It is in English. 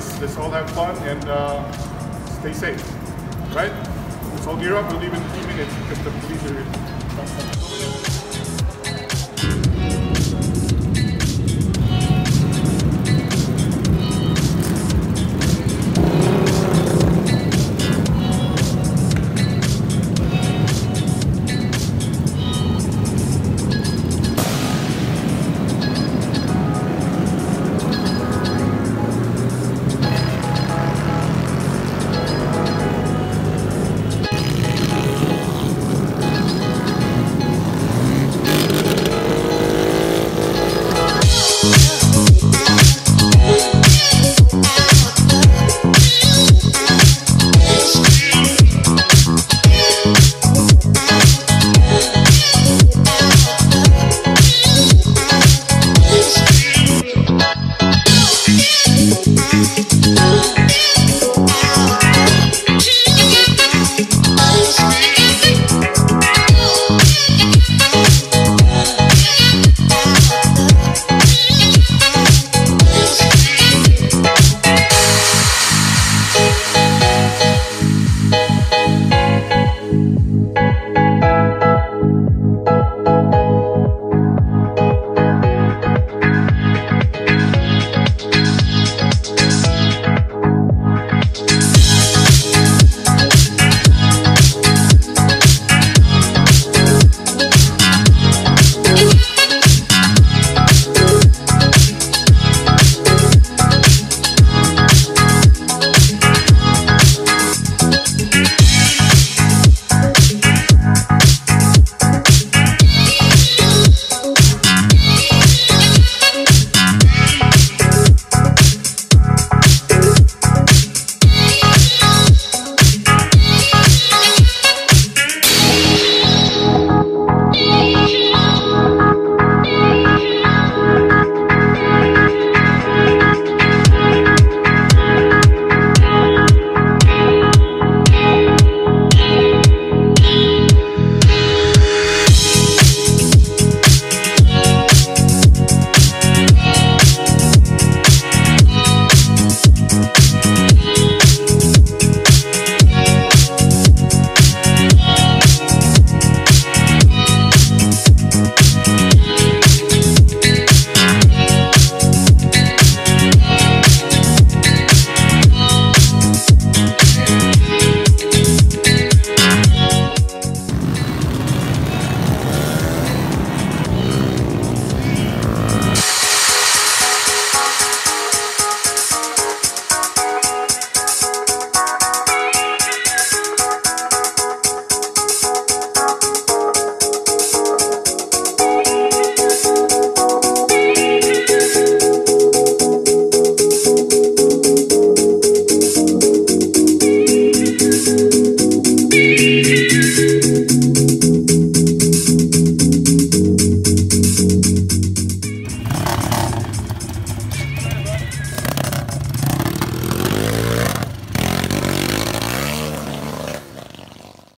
just let's all have fun and uh, stay safe, right? Let's all gear up. We'll leave in a few minutes because the police are here.